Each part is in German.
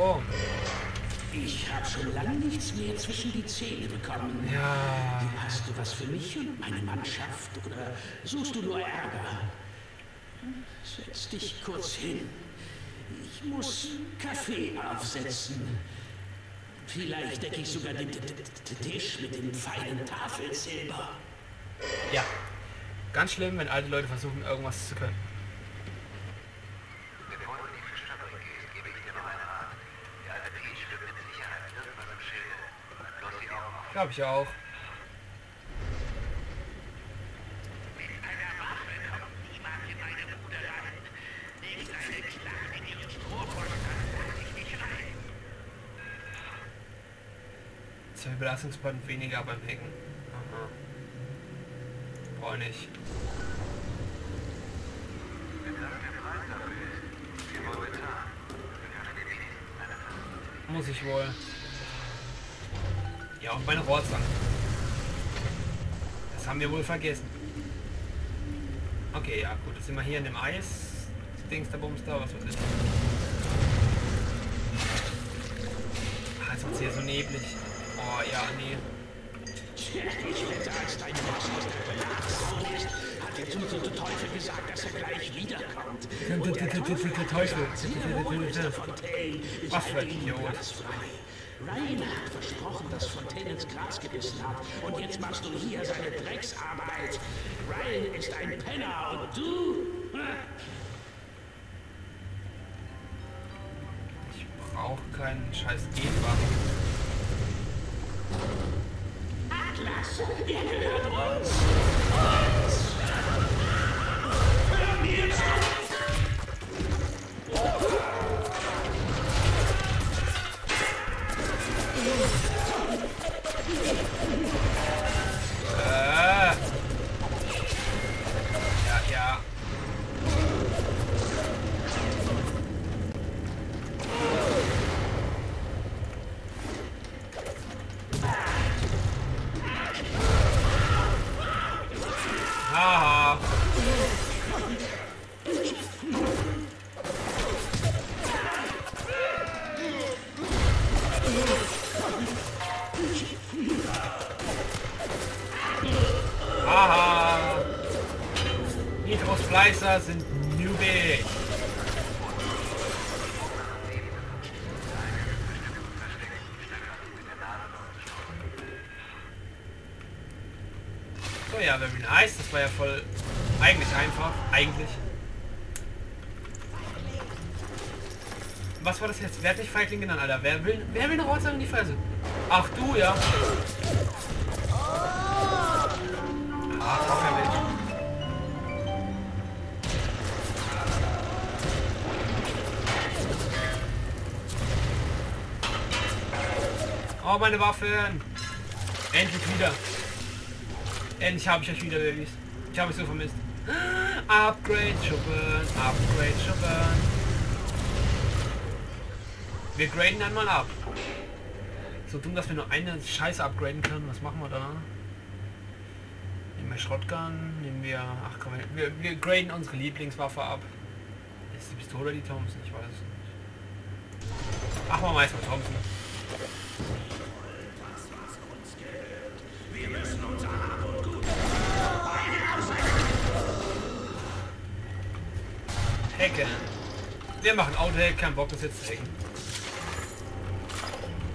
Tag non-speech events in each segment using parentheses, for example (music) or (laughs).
Oh. Ich habe schon lange nichts mehr zwischen die Zähne bekommen. Ja. Hast du was für mich und meine Mannschaft oder suchst du nur Ärger? Setz dich kurz hin. Ich muss Kaffee aufsetzen. Vielleicht decke ich sogar den Tisch mit dem feinen Tafelsilber. Ja. Ganz schlimm, wenn alte Leute versuchen, irgendwas zu können. Bevor du in die Fischfabrik gehst, gebe ich dir noch einen Rat. Der alte Peach wird mit Sicherheit irgendwas im Schilde. Bloß die Augen offen. Glaube ich auch. Zwei Belastungspunkte weniger beim Hacken. Aha. Brauch ich nicht. Wenn das der Ja, und meine Rohrzange. Das haben wir wohl vergessen. Okay, ja gut, jetzt sind wir hier in dem Eis. Dings der Bums da, was weiß ich. Ah, jetzt wird's hier so neblig. Oh ja, nee. Ich wette, als deine Hölle abgehauen ist, hat der Teufel gesagt, dass er gleich wiederkommt. Der Teufel Was für ein Idiot. Ryan hat versprochen, dass Fontaine ins Gras gebissen hat. Und jetzt machst du hier seine Drecksarbeit. Ryan ist ein Penner und du... Ich brauche keinen scheiß Genwaffen. Atlas, ihr gehört uns. Uns. Fleißer sind newbie. So ja, very nice. Das war ja voll eigentlich einfach. Eigentlich. Was war das jetzt? Wer hat mich Feigling genannt, Alter? Wer will, wer will eine Rotzang in die Fresse? Ach du, ja. Oh, meine Waffen! Endlich wieder! Endlich habe ich euch wieder, Babys. Ich habe es so vermisst. Upgrade Schuppen, Upgrade Schuppen. Wir graden mal ab. So dumm, dass wir nur eine Scheiße upgraden können. Was machen wir da? Nehmen wir Shotgun, nehmen wir... Ach komm, wir, wir graden unsere Lieblingswaffe ab. Ist die Pistole die Thompson? Ich weiß es nicht. Ach, mal meist mal Thompson. Hacken. Wir machen Autohack, kein Bock, das jetzt zu hacken.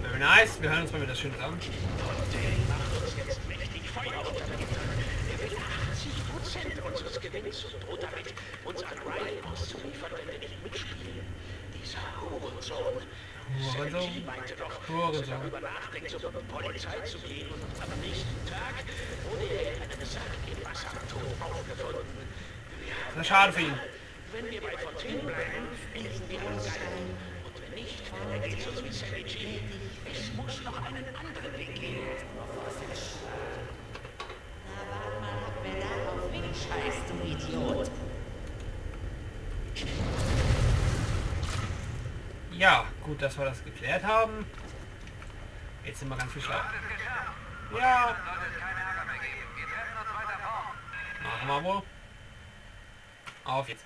Very nice, wir hören uns mal wieder schön an. Fontaine macht uns jetzt mächtig Feuer unter den Hintern. Er will 80 Prozent unseres Gewinns und droht damit, uns an Ryan auszuliefern, wenn wir nicht mitspielen. Dieser Hurensohn. Hurensohn? Er Hurensohn. darüber nachdenkt, zur Polizei zu gehen und am nächsten Tag wurde er in einem Sack im Wasserturm aufgefunden. Ist schade für ihn. Wenn wir bei Fontaine bleiben, enden wir am. Und wenn nicht, dann geht's uns wie Sammy G. Es muss noch einen anderen Weg geben. Na, warte mal, ab, wer darauf hinscheißt, du Idiot. Ja, gut, dass wir das geklärt haben. Jetzt sind wir ganz viel geschafft. Ja, machen wir wohl. Auf jetzt.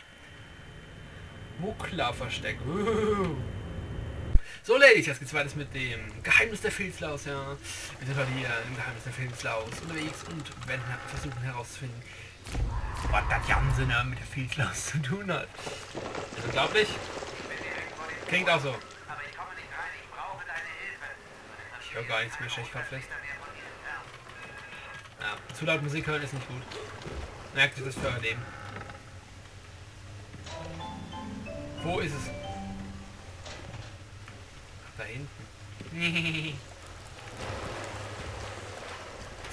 Muckler versteckt. So, Ladies, jetzt geht's weiter mit dem Geheimnis der Filzlaus, ja. Wir sind heute hier im Geheimnis der Filzlaus unterwegs und werden versuchen herauszufinden, was das Ganze ne, mit der Filzlaus zu tun hat. Ist unglaublich. Klingt auch so. Aber ich komme nicht rein, ich brauche deine Hilfe. Ich höre gar nichts mehr, ich gerade fest. Ja, zu laut Musik hören ist nicht gut. Merkt ihr das für euer Leben. Wo ist es? Da hinten. (laughs)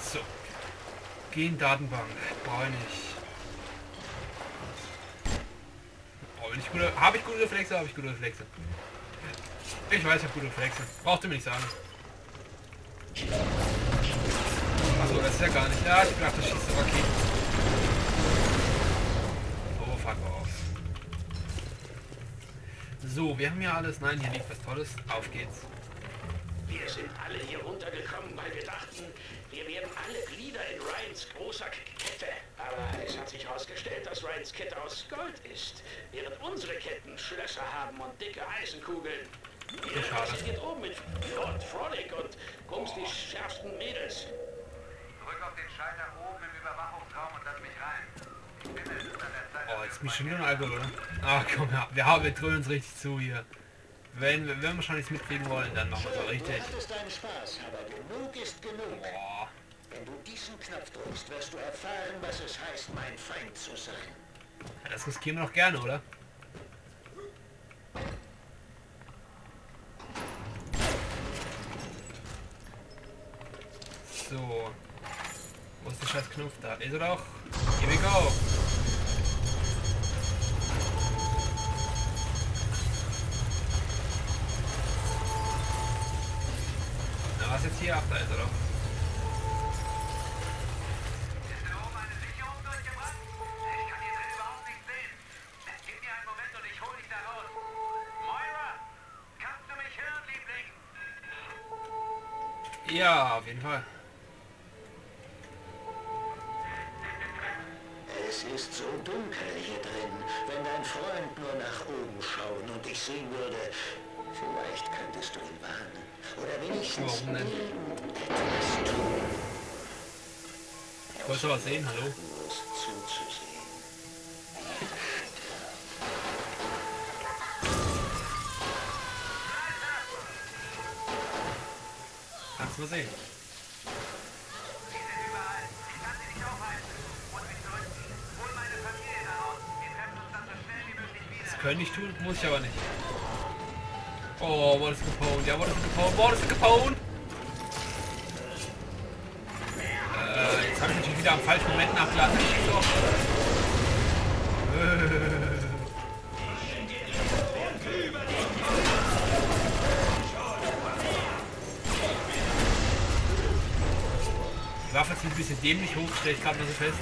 so. Gehen Datenbank. Brauche ich ich gute, habe ich gute Reflexe? Habe ich gute Reflexe? Ich weiß, ich habe gute Reflexe. Braucht ihr mir nicht sagen. Achso, das ist ja gar nicht. Ja, ich dachte, das schießt okay. Oh, fuck off. So, wir haben ja alles. Nein, hier liegt was Tolles. Auf geht's. Wir sind alle hier runtergekommen, weil wir dachten, wir wären alle Glieder in Ryans großer Kette. Aber es hat sich herausgestellt, dass Ryans Kette aus Gold ist, während unsere Ketten Schlösser haben und dicke Eisenkugeln. Ihr schade. geht oben mit Ford, Frolic und Bums die schärfsten Mädels. Drück auf den Schalter oben im Überwachungsraum und lass mich rein. Ich finde, es ist an der Zeit. Oh, jetzt bin ich schon wieder ein Alkohol, oder? Ach komm, ja. Wir, haben, wir dröhnen uns richtig zu hier. Wenn, wenn wir schon nichts mitkriegen wollen, dann machen wir es auch richtig. Du hattest deinen Spaß, aber genug ist genug. Boah. Wenn du diesen Knopf drückst, wirst du erfahren, was es heißt, mein Feind zu sein. Ja, das riskieren wir doch gerne, oder? So. Wo ist der scheiß Knopf da? Ist er doch? Here we go. Na, was jetzt hier? Ach, da ist er doch. Ist da oben eine Es ist so dunkel hier drin. Wenn dein Freund nur nach oben schauen und dich sehen würde, vielleicht könntest du ihn warnen. Oder wenigstens irgendetwas tun, Wolltest du was sehen? Hallo? Kannst du mal sehen. Könnte ich tun, muss ich aber nicht. Oh, wurde es gepwned. Ja, wurde es gepwned. Wurde es gepwned. Äh, jetzt habe ich natürlich wieder am falschen Moment nachgeladen. Schieß doch. Die Waffe zieht ein bisschen dämlich hoch, stelle ich gerade mal so fest.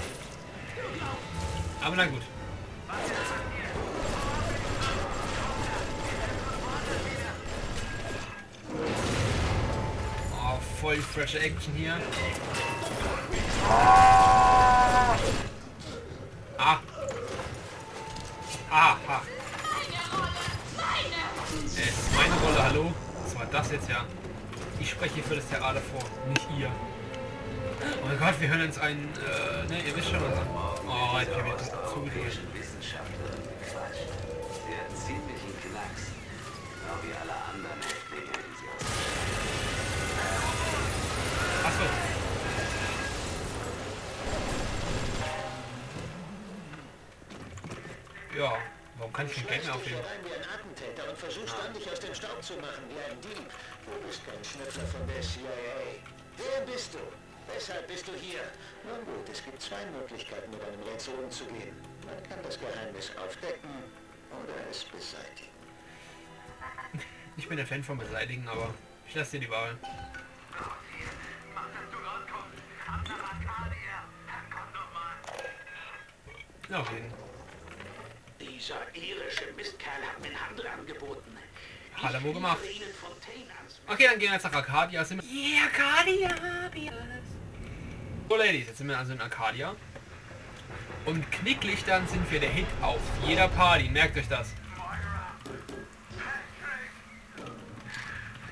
Aber na gut. Voll die frische Action hier. Ah. Aha. Es ist meine Rolle, hallo? Was war das jetzt ja? Ich spreche für das Theater vor, nicht ihr. Oh mein Gott, wir hören uns einen, äh, ne, ihr wisst schon was. Oh, ich bin wieder zugedreht. Der ziemlichen Knacks. Genau wie alle Ja, warum kann ich kein Geld aufheben? herein wie ein Attentäter und versuchst dann, dich aus dem Staub zu machen wie ein Dieb. Du bist kein Schnüffler von der CIA. Wer bist du? Weshalb bist du hier? Nun gut, es gibt zwei Möglichkeiten, mit einem Rätsel umzugehen. Man kann das Geheimnis aufdecken oder es beseitigen. (laughs) Ich bin ein Fan von Beseitigen, aber ich lasse dir die Wahl. Du auf jeden Dieser irische Mistkerl hat mir einen Handel angeboten. Hat er wohl gemacht. Okay, dann gehen wir jetzt nach Arcadia. Sind wir yeah, Arcadia! So, Ladies, jetzt sind wir also in Arcadia. Und Knicklichtern sind wir der Hit auf jeder Party. Merkt euch das.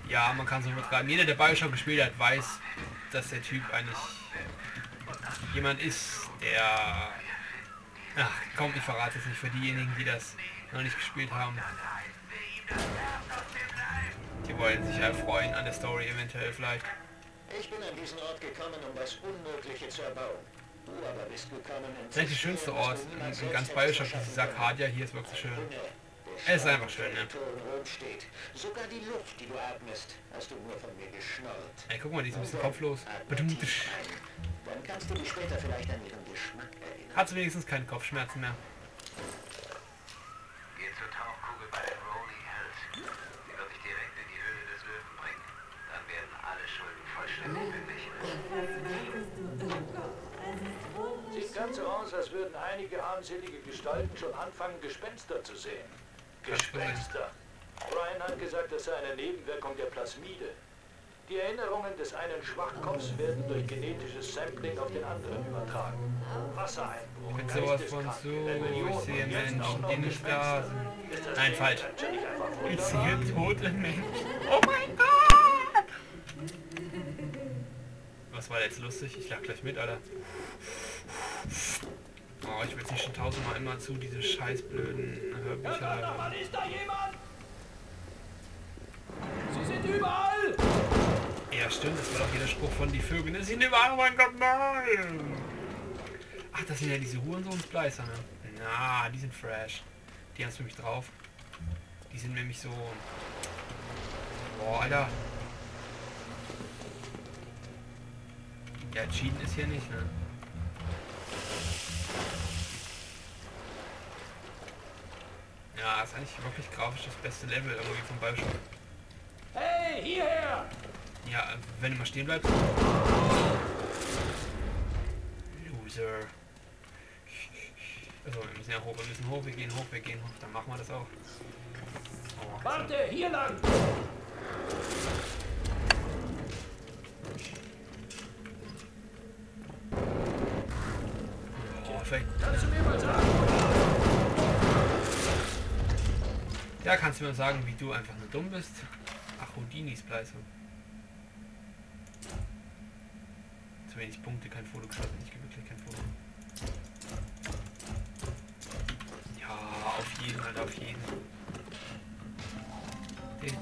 Ja, man kann so übertreiben. Jeder, der Bioshock gespielt hat, weiß, dass der Typ eigentlich jemand ist, der... Ach, komm, ich verrate es nicht für diejenigen, die das noch nicht gespielt haben. Die wollen sich ja freuen an der Story eventuell vielleicht. Ich bin an diesen Ort gekommen, um das Unmögliche zu erbauen. Du aber bist gekommen, um Das ist der schönste Ort in, in ganz Bioshock, dieses Arcadia hier ist wirklich schön. Es ist einfach schön, ne? Steht. Sogar die Luft, die du atmest, hast du nur von mir geschnurrt. Ey, guck mal, die ist ein bisschen kopflos. Badumtisch. Dann kannst du dich später vielleicht an ihren Geschmack erinnern. Hat sie wenigstens keine Kopfschmerzen mehr. Geh zur Tauchkugel bei den Rolling Hills. Sie wird dich direkt in die Höhle des Löwen bringen. Dann werden alle Schulden vollständig beglichen. Sieht ganz so aus, als würden einige armselige Gestalten schon anfangen, Gespenster zu sehen. Gespenster. Brian hat gesagt, das sei eine Nebenwirkung der Plasmide. Die Erinnerungen des einen Schwachkopfs werden durch genetisches Sampling auf den anderen übertragen. Wassereinbruch, bin sowas von so, ich sehe Menschen, die nicht da sind. Nein, falsch. Ich sehe tote Menschen. Oh mein Gott! Was war jetzt lustig? Ich lach gleich mit, Alter. Oh, ich will jetzt nicht schon tausendmal immer zu diese scheiß blöden Hörbücher hören. ist da jemand? Sie sind überall! Ja, stimmt, das war doch jeder Spruch von die Vögel. Das sind überall, oh mein Gott, nein! Ach, das sind ja diese Hurensohnsbleißer, ne? Na, die sind fresh. Die haben es für mich drauf. Die sind nämlich so... Boah, Alter. Ja, cheaten ist hier nicht, ne? Ja, ist eigentlich wirklich grafisch das beste Level irgendwie vom Bioshock. Hey, hierher! Ja, wenn du mal stehen bleibst. Loser. Also, wir müssen ja hoch, wir müssen hoch, wir gehen hoch, wir gehen hoch, dann machen wir das auch. Oh, so. Warte, hier lang! oh, vielleicht. Kannst du mir mal sagen? Ja, kannst du mir sagen, wie du einfach nur dumm bist? Ach, Houdinis Bleiße. Zu wenig Punkte, kein Foto geschossen, ich wirklich kein Foto. Ja, auf jeden, Alter, auf jeden. Den.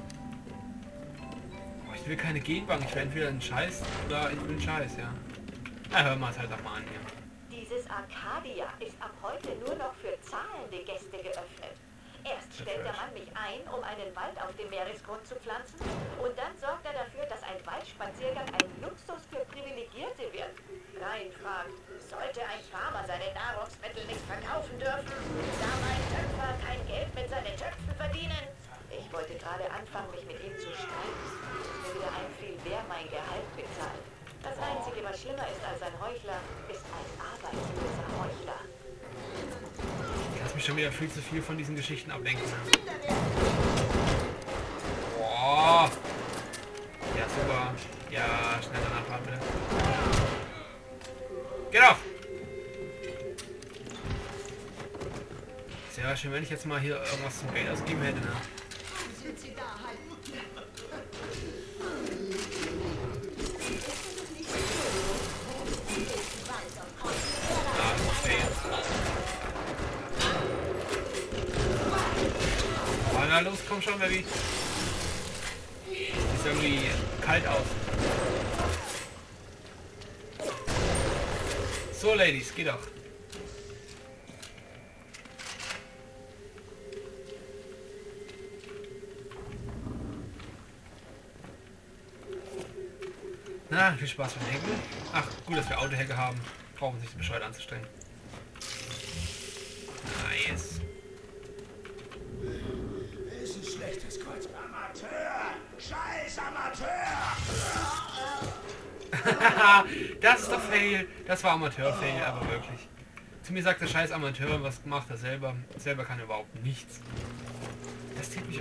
Ich will keine Genbank, ich will entweder einen Scheiß oder ich will einen Scheiß, ja. Na, hören wir es halt doch mal an hier. Dieses Arcadia ist ab heute nur noch für zahlende Gäste geöffnet. Erst stellt der. Mann mich ein, um einen Wald auf dem Meeresgrund zu pflanzen und dann sorgt er dafür, dass ein Waldspaziergang ein Luxus für Privilegierte wird. Rein fragt, sollte ein Farmer seine Nahrungsmittel nicht verkaufen dürfen, darf ein Töpfer kein Geld mit seinen Töpfen verdienen? Ich wollte gerade anfangen, mich mit ihm zu streiten, bis mir wieder einfiel, wer mein Gehalt bezahlt. Das Einzige, was schlimmer ist als ein Heuchler, ist ein lasse mich schon wieder viel zu viel von diesen Geschichten ablenken. Boah. Ja, super. Ja, schneller nachfahren bitte. Geh doch! Sehr schön, wenn ich jetzt mal hier irgendwas zum Geld ausgeben hätte, ne? Komm schon, Baby. Sieht irgendwie kalt aus. So, Ladies, geh doch. Na, viel Spaß beim Hacken. Ach, gut, dass wir Autohacke haben. Brauchen sich bescheuert anzustrengen. Nice. Es ist schlechtes Kreuz. Amateur! Scheiß (laughs) Das ist der Fail. Das war Amateur-Fail, aber wirklich. Zu mir sagt der scheiß Amateur, was macht er selber? Selber kann er überhaupt nichts. Das zieht mich